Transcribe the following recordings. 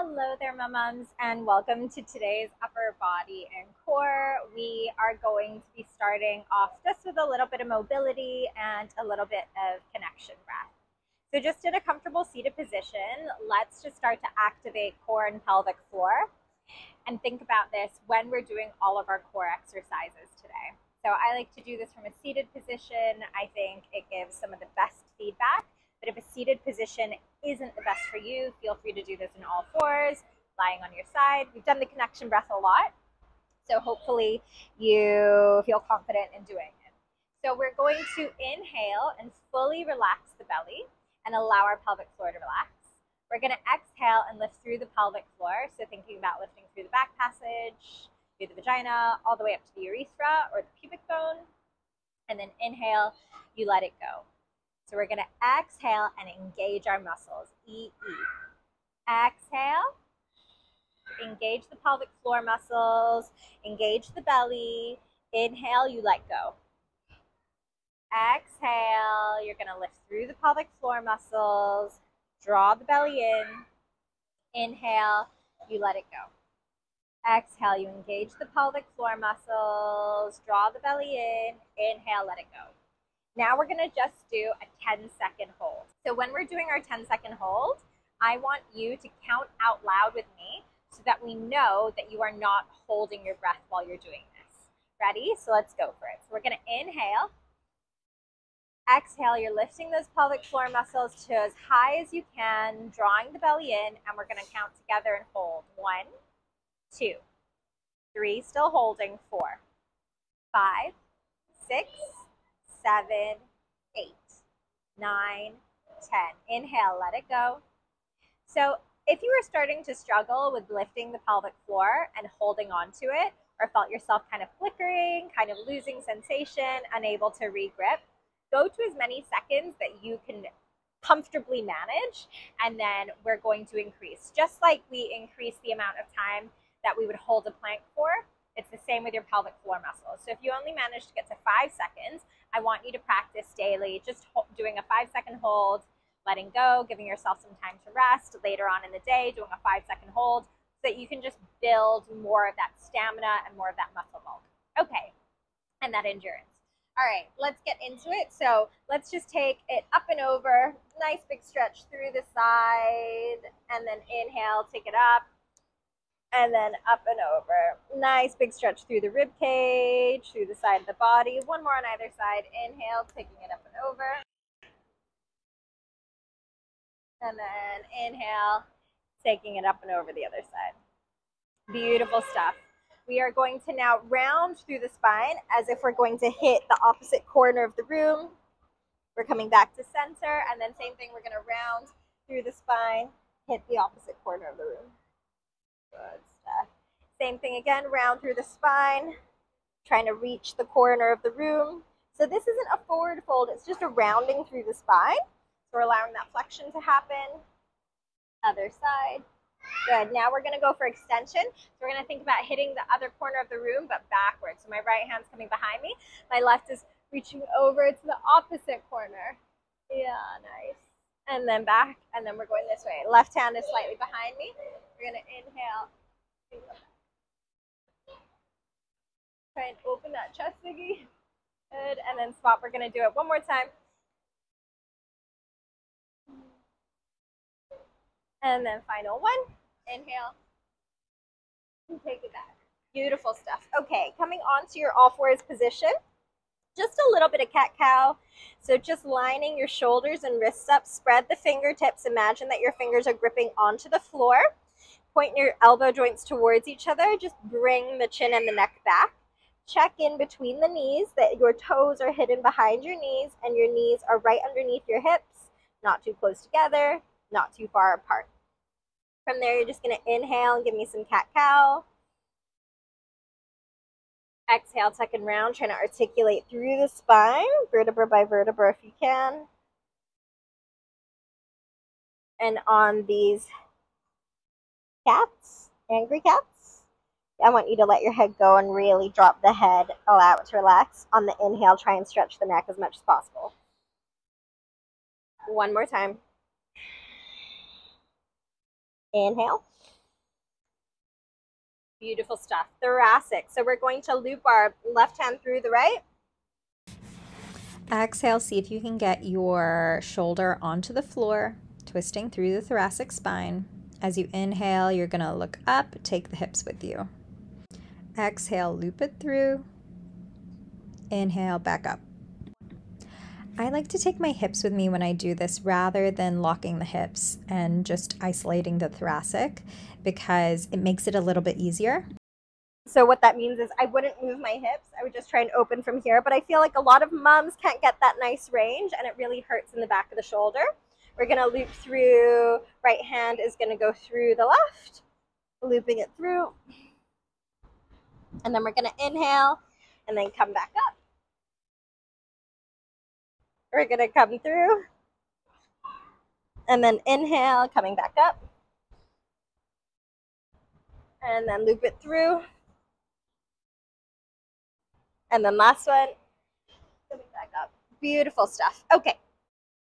Hello there, mums, and welcome to today's upper body and core. We are going to be starting off just with a little bit of mobility and a little bit of connection breath. So, just in a comfortable seated position, let's just start to activate core and pelvic floor. And think about this when we're doing all of our core exercises today. So, I like to do this from a seated position. I think it gives some of the best feedback but if a seated position isn't the best for you, feel free to do this in all fours, lying on your side. We've done the connection breath a lot, so hopefully you feel confident in doing it. So we're going to inhale and fully relax the belly and allow our pelvic floor to relax. We're going to exhale and lift through the pelvic floor. So thinking about lifting through the back passage, through the vagina, all the way up to the urethra or the pubic bone. And then inhale, you let it go. So we're going to exhale and engage our muscles. E, E. Exhale. Engage the pelvic floor muscles. Engage the belly. Inhale, you let go. Exhale, you're going to lift through the pelvic floor muscles. Draw the belly in. Inhale, you let it go. Exhale, you engage the pelvic floor muscles. Draw the belly in. Inhale, let it go. Now we're gonna just do a 10 second hold. So when we're doing our 10 second hold, I want you to count out loud with me so that we know that you are not holding your breath while you're doing this. Ready? So let's go for it. So we're gonna inhale. Exhale, you're lifting those pelvic floor muscles to as high as you can, drawing the belly in, and we're gonna count together and hold. One, two, three, still holding, four, five, six, seven, eight, nine, ten. Inhale, let it go. So if you were starting to struggle with lifting the pelvic floor and holding on to it, or felt yourself kind of flickering, kind of losing sensation, unable to regrip, go to as many seconds that you can comfortably manage, and then we're going to increase. Just like we increase the amount of time that we would hold a plank for, it's the same with your pelvic floor muscles. So if you only manage to get to five seconds, I want you to practice daily, just doing a five second hold, letting go, giving yourself some time to rest later on in the day, doing a five second hold so that you can just build more of that stamina and more of that muscle bulk. Okay, and that endurance. All right, let's get into it. So let's just take it up and over. Nice big stretch through the side, and then inhale, take it up, and then up and over. Nice big stretch through the rib cage, through the side of the body. One more on either side. Inhale, taking it up and over. And then inhale, taking it up and over the other side. Beautiful stuff. We are going to now round through the spine as if we're going to hit the opposite corner of the room. We're coming back to center, and then same thing, we're going to round through the spine, hit the opposite corner of the room. Good stuff. Same thing again, round through the spine, trying to reach the corner of the room. So this isn't a forward fold, it's just a rounding through the spine. So we're allowing that flexion to happen. Other side. Good. Now we're going to go for extension. So we're going to think about hitting the other corner of the room, but backwards. So my right hand's coming behind me. My left is reaching over to the opposite corner. Yeah, nice and then back, and then we're going this way. Left hand is slightly behind me. We're to inhale. Try and open that chest, Ziggy. Good, and then swap. We're to do it one more time. And then final one. Inhale. And take it back. Beautiful stuff. Okay, coming on to your all fours position just a little bit of cat cow. So just lining your shoulders and wrists up, spread the fingertips. Imagine that your fingers are gripping onto the floor. Point your elbow joints towards each other. Just bring the chin and the neck back. Check in between the knees that your toes are hidden behind your knees and your knees are right underneath your hips, not too close together, not too far apart. From there, you're just going to inhale and give me some cat Exhale, second round, trying to articulate through the spine, vertebra by vertebra if you can. And on these cats, angry cats, I want you to let your head go and really drop the head, allow it to relax. On the inhale, try and stretch the neck as much as possible. One more time. Inhale. Beautiful stuff. Thoracic. So we're going to loop our left hand through the right. Exhale, see if you can get your shoulder onto the floor, twisting through the thoracic spine. As you inhale, you're going to look up, take the hips with you. Exhale, loop it through. Inhale, back up. I like to take my hips with me when I do this rather than locking the hips and just isolating the thoracic because it makes it a little bit easier. So what that means is I wouldn't move my hips. I would just try and open from here. But I feel like a lot of moms can't get that nice range and it really hurts in the back of the shoulder. We're going to loop through, right hand is going to go through the left, looping it through. And then we're going to inhale and then come back up. We're going to come through. And then inhale, coming back up. And then loop it through. And then last one, coming back up. Beautiful stuff. Okay,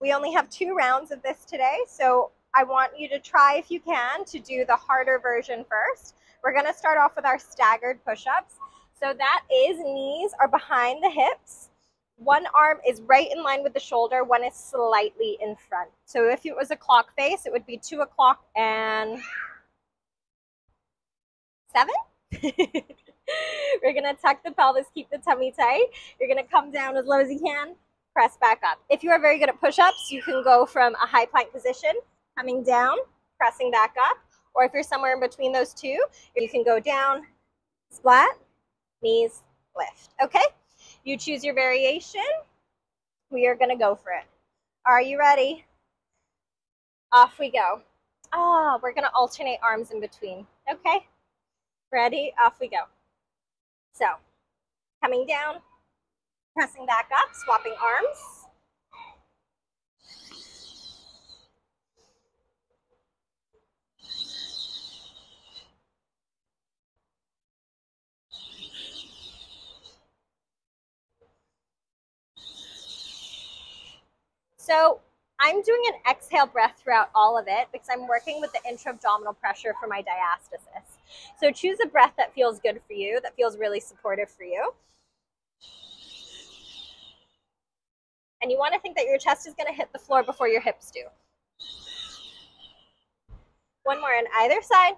we only have two rounds of this today, so I want you to try, if you can, to do the harder version first. We're to start off with our staggered push-ups. So that is knees are behind the hips one arm is right in line with the shoulder, one is slightly in front. So if it was a clock face, it would be two o'clock and seven. We're gonna tuck the pelvis, keep the tummy tight. You're gonna come down as low as you can, press back up. If you are very good at push-ups, you can go from a high plank position, coming down, pressing back up. Or if you're somewhere in between those two, you can go down, splat, knees, lift. Okay? You choose your variation. We are going to go for it. Are you ready? Off we go. Oh, we're going to alternate arms in between. Okay. Ready? Off we go. So, coming down, pressing back up, swapping arms. So I'm doing an exhale breath throughout all of it because I'm working with the intra-abdominal pressure for my diastasis. So choose a breath that feels good for you, that feels really supportive for you. And you want to think that your chest is going to hit the floor before your hips do. One more on either side.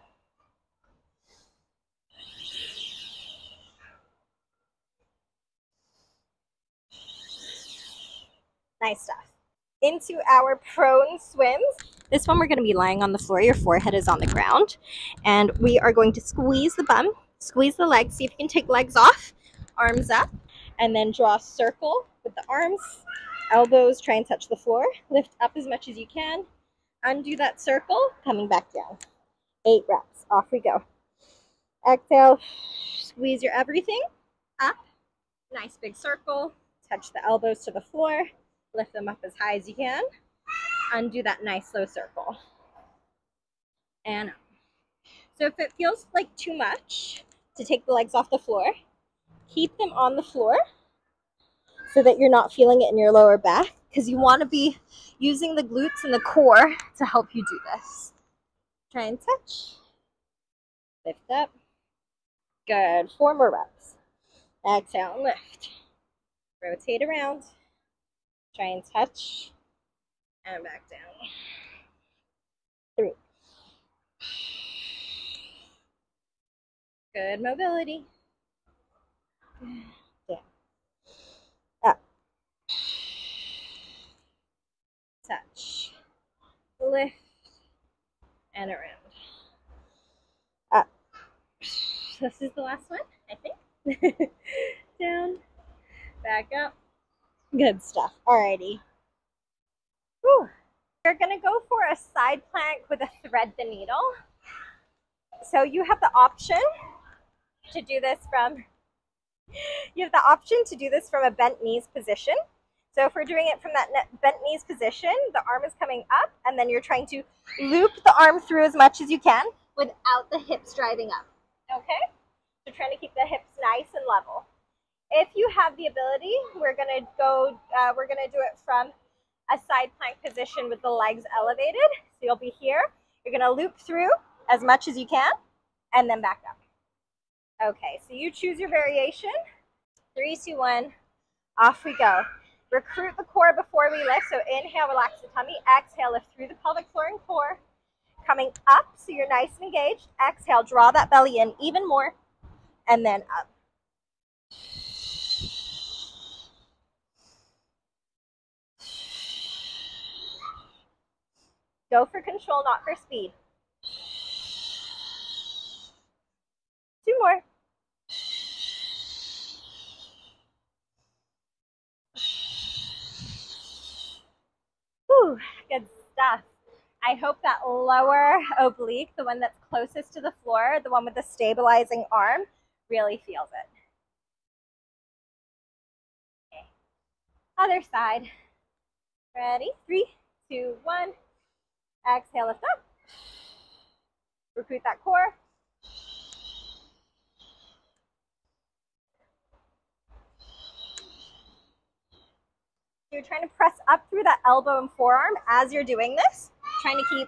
Nice stuff into our prone swims. This one we're going to be lying on the floor. Your forehead is on the ground. And we are going to squeeze the bum, squeeze the legs. See if you can take legs off, arms up, and then draw a circle with the arms. Elbows try and touch the floor. Lift up as much as you can. Undo that circle, coming back down. Eight reps. Off we go. Exhale. Squeeze your everything up. Nice big circle. Touch the elbows to the floor lift them up as high as you can. Undo that nice low circle. And so if it feels like too much to take the legs off the floor, keep them on the floor so that you're not feeling it in your lower back because you want to be using the glutes and the core to help you do this. Try and touch. Lift up. Good. Four more reps. Exhale and lift. Rotate around. Try and touch and back down. Three. Good mobility. Down. Up. Touch. Lift. And around. Up. This is the last one, I think. Down. Back up. Good stuff. Alrighty. Whew. You're going to go for a side plank with a thread the needle. So you have the option to do this from you have the option to do this from a bent knees position. So if we're doing it from that bent knees position, the arm is coming up and then you're trying to loop the arm through as much as you can without the hips driving up. Okay? So trying to keep the hips nice and level. If you have the ability, we're gonna go, uh, we're gonna do it from a side plank position with the legs elevated. So you'll be here. You're to loop through as much as you can and then back up. Okay, so you choose your variation. Three, two, one, off we go. Recruit the core before we lift. So inhale, relax the tummy. Exhale, lift through the pelvic floor and core. Coming up, so you're nice and engaged. Exhale, draw that belly in even more. And then up. Go for control, not for speed. Two more. Whew, good stuff. I hope that lower oblique, the one that's closest to the floor, the one with the stabilizing arm, really feels it. Okay. Other side. Ready? Three, two, one. Exhale, lift up. Recruit that core. You're trying to press up through that elbow and forearm as you're doing this, trying to keep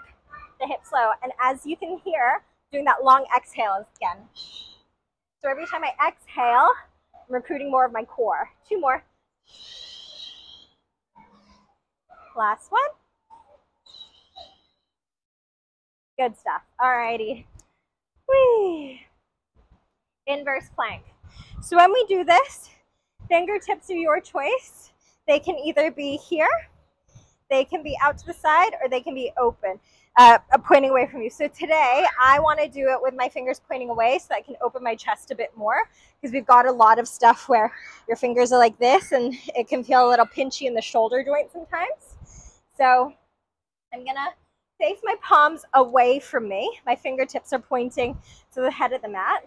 the hips low. And as you can hear, doing that long exhale again. So every time I exhale, I'm recruiting more of my core. Two more. Last one. Good stuff. Alrighty. Whee. Inverse plank. So when we do this, fingertips are your choice. They can either be here, they can be out to the side, or they can be open, uh, pointing away from you. So today, I want to do it with my fingers pointing away so I can open my chest a bit more because we've got a lot of stuff where your fingers are like this and it can feel a little pinchy in the shoulder joint sometimes. So I'm going to face my palms away from me. My fingertips are pointing to the head of the mat.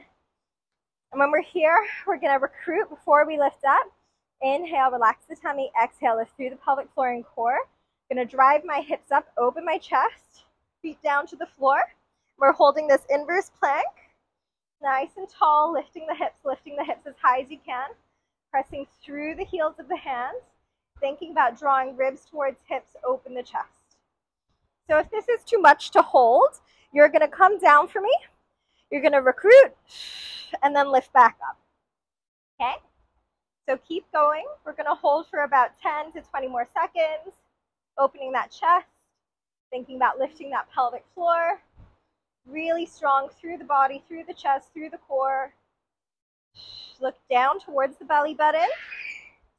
And when we're here, we're gonna recruit before we lift up. Inhale, relax the tummy. Exhale, lift through the pelvic floor and core. Gonna drive my hips up, open my chest, feet down to the floor. We're holding this inverse plank. Nice and tall, lifting the hips, lifting the hips as high as you can. Pressing through the heels of the hands. Thinking about drawing ribs towards hips, open the chest. So if this is too much to hold, you're going to come down for me. You're going to recruit and then lift back up. Okay? So keep going. We're going to hold for about 10 to 20 more seconds, opening that chest, thinking about lifting that pelvic floor. Really strong through the body, through the chest, through the core. Look down towards the belly button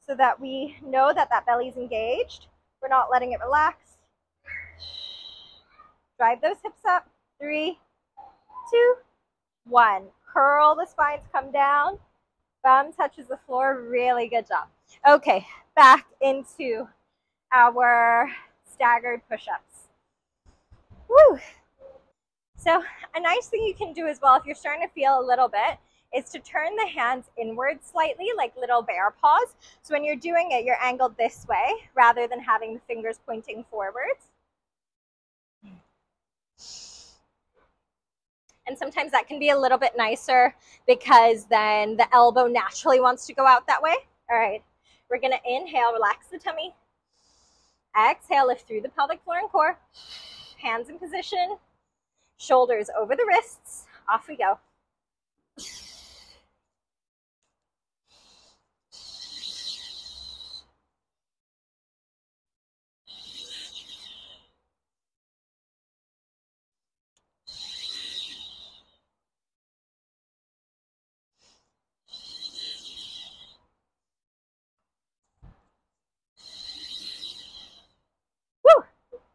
so that we know that that belly is engaged. We're not letting it relax. Drive those hips up. Three, two, one. Curl the spines, come down. Bum touches the floor. Really good job. Okay, back into our staggered push-ups. Woo! So a nice thing you can do as well if you're starting to feel a little bit is to turn the hands inward slightly like little bear paws. So when you're doing it, you're angled this way rather than having the fingers pointing forwards. And sometimes that can be a little bit nicer because then the elbow naturally wants to go out that way. All right, we're gonna inhale, relax the tummy. Exhale, lift through the pelvic floor and core. Hands in position, shoulders over the wrists. Off we go.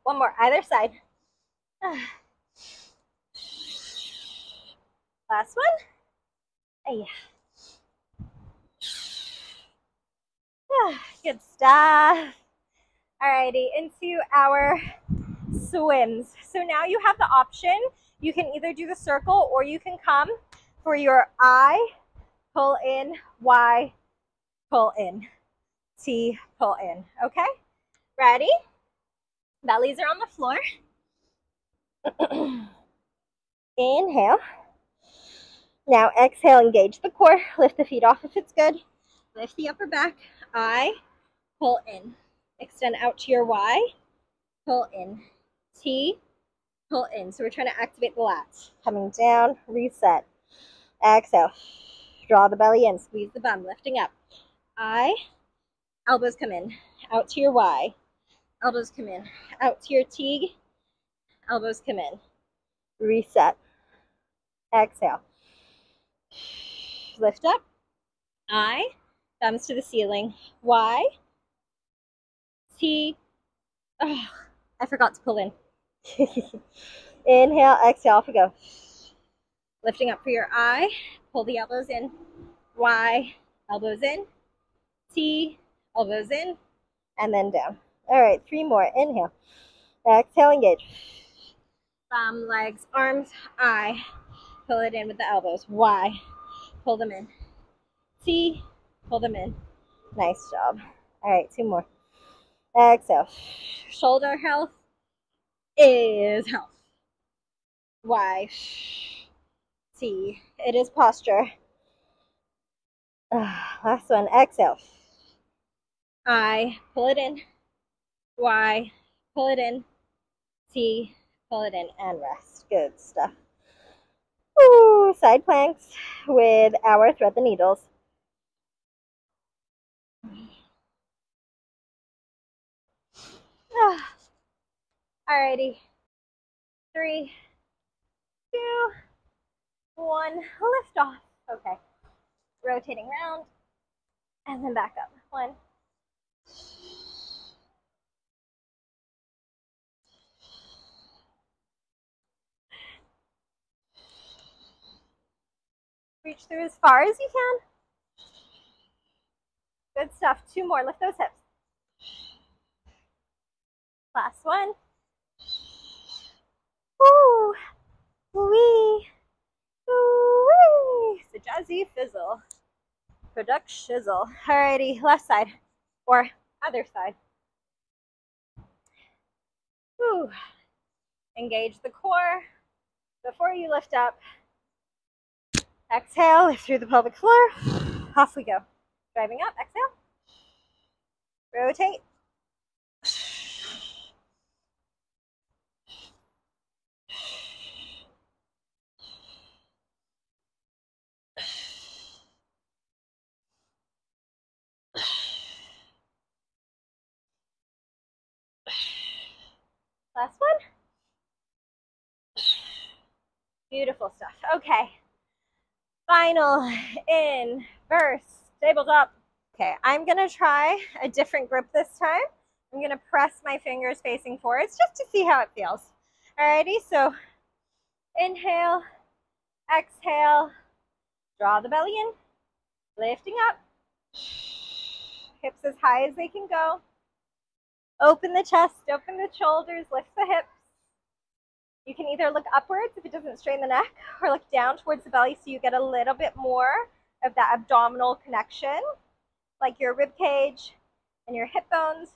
One more, either side. Last one. Yeah. Good stuff. Alrighty, into our swims. So now you have the option. You can either do the circle or you can come for your I, pull in, Y, pull in, T, pull in. Okay? Ready? Bellies are on the floor. Inhale. Now exhale, engage the core. Lift the feet off if it's good. Lift the upper back. I pull in. Extend out to your Y. Pull in. T. pull in. So we're trying to activate the lats. Coming down, reset. Exhale. Draw the belly in, squeeze the bum, lifting up. I, elbows come in, out to your Y. Elbows come in, out to your T. Elbows come in. Reset. Exhale. Lift up. I, thumbs to the ceiling. Y. T. Oh, I forgot to pull in. Inhale, exhale, off we go. Lifting up for your I. Pull the elbows in. Y. Elbows in. T. Elbows in. And then down. All right, three more. Inhale. Exhale, engage. Thumb, legs, arms, I. Pull it in with the elbows. Y. Pull them in. T. Pull them in. Nice job. All right, two more. Exhale. Shoulder health is health. Y. T. It is posture. Last one. Exhale. I. Pull it in. Y. Pull it in. T. Pull it in and rest. Good stuff. Ooh, side planks with our thread the needles. Ah. Alrighty. Three, two, one. Lift off. Okay. Rotating round and then back up. One. Reach through as far as you can. Good stuff. Two more. Lift those hips. Last one. Ooh. Wee. Wee. A jazzy fizzle. Product shizzle. Alrighty, left side. Or other side. Ooh. Engage the core before you lift up. Exhale, through the pelvic floor. Off we go. Driving up, exhale. Rotate. Last one. Beautiful stuff. Okay. Final in first, verse tabletop. Okay, I'm gonna try a different grip this time. I'm gonna press my fingers facing forwards just to see how it feels. Alrighty, so inhale, exhale, draw the belly in, lifting up, hips as high as they can go. Open the chest, open the shoulders, lift the hips. You can either look upwards if it doesn't strain the neck, or look down towards the belly so you get a little bit more of that abdominal connection, like your rib cage and your hip bones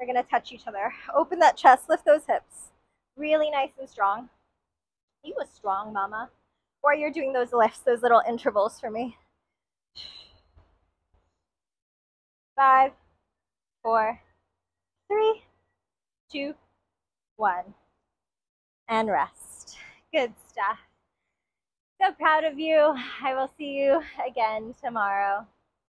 are gonna touch each other. Open that chest, lift those hips. Really nice and strong. You a strong mama. Or you're doing those lifts, those little intervals for me. Five, four, three, two, one. And rest. Good stuff. So proud of you. I will see you again tomorrow.